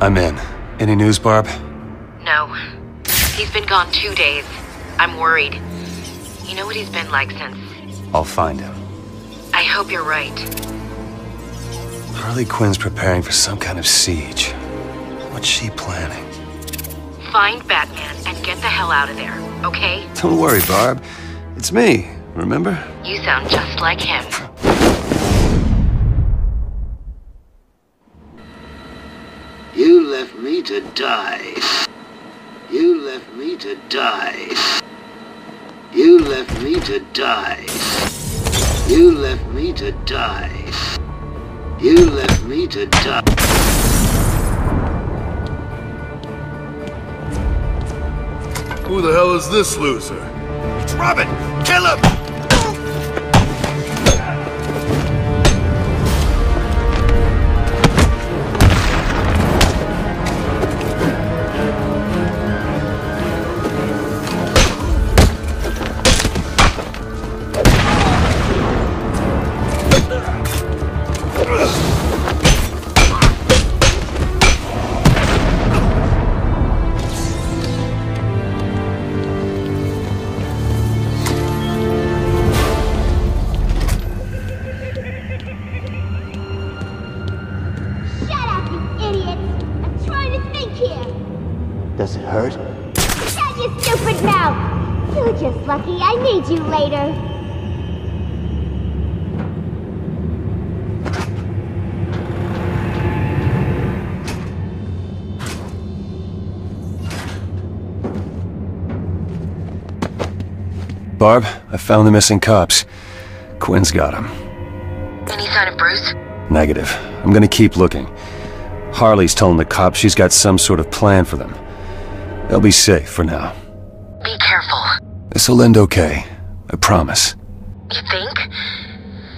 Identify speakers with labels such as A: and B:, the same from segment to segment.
A: I'm in. Any news, Barb?
B: No. He's been gone two days. I'm worried. You know what he's been like since...
A: I'll find him.
B: I hope you're right.
A: Harley Quinn's preparing for some kind of siege. What's she planning?
B: Find Batman and get the hell out of there, okay?
A: Don't worry, Barb. It's me, remember?
B: You sound just like him.
C: Me to die. You left me to die. You left me to die. You left me to die. You left me to die.
D: Who the hell is this loser?
E: It's Robin! Kill him!
C: Does it hurt?
F: Shut your stupid mouth! You're just lucky I need you later.
A: Barb, I found the missing cops. Quinn's got them.
B: Any sign of Bruce?
A: Negative. I'm gonna keep looking. Harley's telling the cops she's got some sort of plan for them. They'll be safe for now.
B: Be careful.
A: This'll end okay. I promise.
B: You think?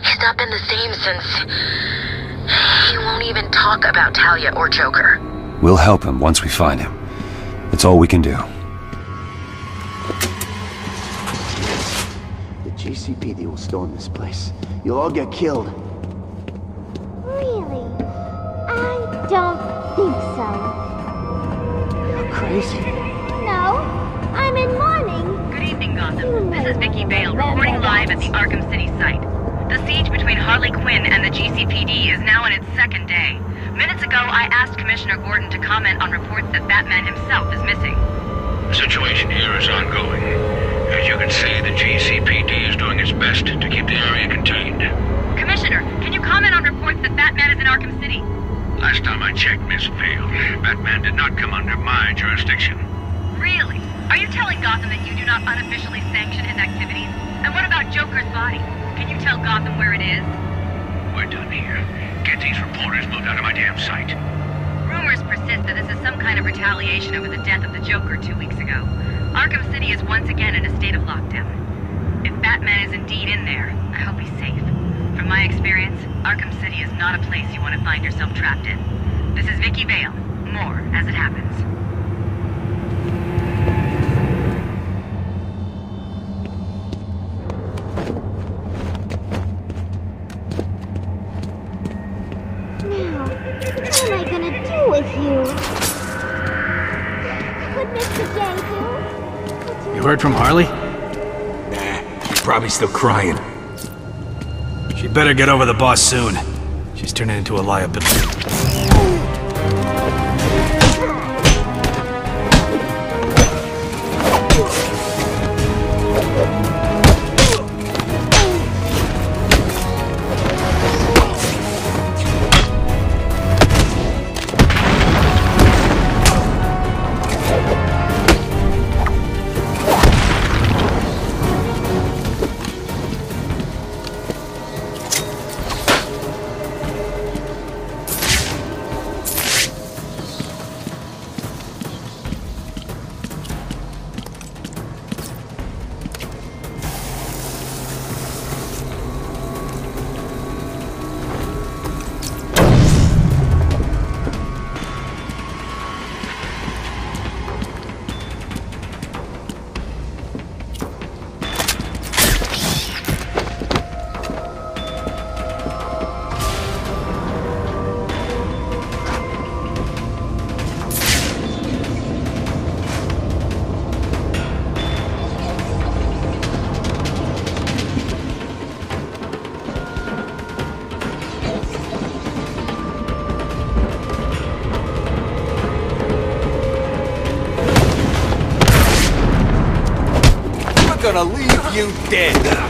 B: He's not been the same since... He won't even talk about Talia or Joker.
A: We'll help him once we find him. It's all we can do.
C: The GCPD will storm this place. You'll all get killed. Crazy.
F: No, I'm in mourning.
B: Good evening, Gotham. Hmm. This is Vicki Vale, reporting live at the Arkham City site. The siege between Harley Quinn and the GCPD is now in its second day. Minutes ago, I asked Commissioner Gordon to comment on reports that Batman himself is missing.
G: The situation here is ongoing. As you can see, the GCPD is doing its best to keep the area contained.
B: Commissioner, can you comment on reports that Batman is in Arkham City?
G: Last time I checked, Miss Vale, Batman did not come under my jurisdiction.
B: Really? Are you telling Gotham that you do not unofficially sanction his activities? And what about Joker's body? Can you tell Gotham where it is?
G: We're done here. Get these reporters moved out of my damn sight.
B: Rumors persist that this is some kind of retaliation over the death of the Joker two weeks ago. Arkham City is once again in a state of lockdown. If Batman is indeed in there, I hope he's safe. From my experience, Arkham City is not a place you want to find yourself trapped in. This is Vicki Vale. More as it happens.
F: Now, what am I gonna do with you? Could Mr. J?
H: You heard from Harley?
E: Nah, she's probably still crying.
H: She better get over the boss soon. She's turning into a liability. Oh, Thank you.
E: Gonna leave you dead.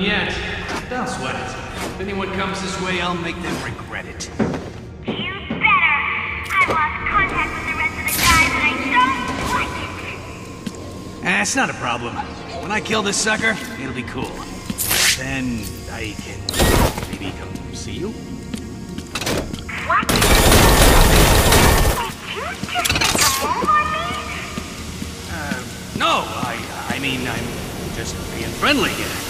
H: Nothing yet. Don't sweat it. If anyone comes this way, I'll make them regret it.
F: You better! I've lost contact with the rest of the guys and I don't like it!
H: Eh, it's not a problem. When I kill this sucker, it'll be cool. Then I can maybe come see you?
F: What? Did you just make a move on me?
H: No, I I mean I'm just being friendly here.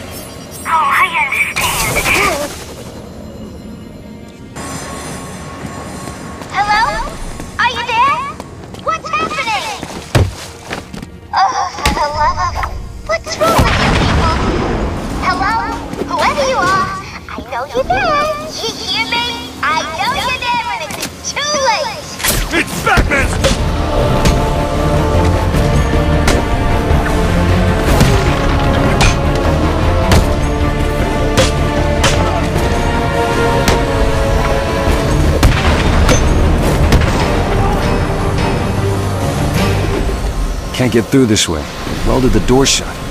A: get through this way. Welded the door shut.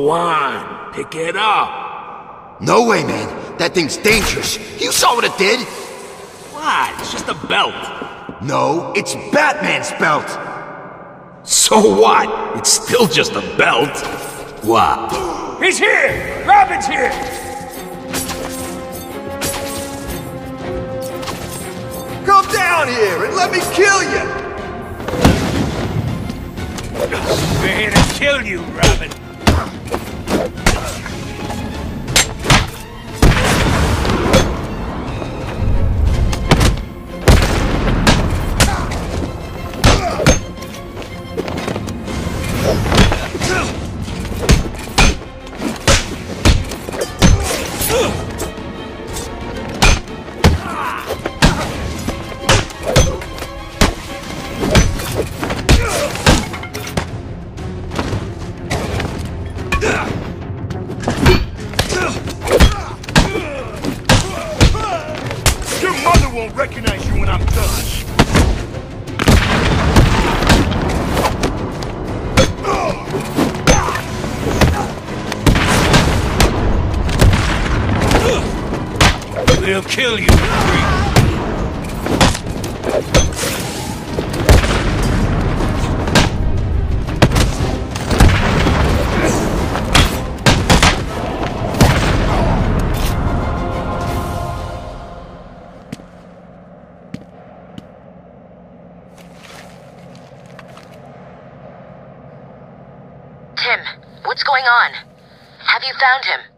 E: Go on, pick it up.
I: No way, man. That thing's dangerous. You saw what it did.
E: What? It's just a belt.
I: No, it's Batman's belt.
E: So what? It's still just a belt. What? He's here! Robin's here!
I: Come down here and let me kill you.
E: We're here to kill you, Robin.
D: Your recognize you when I'm done.
E: We'll kill you.
B: Going on? Have you found him?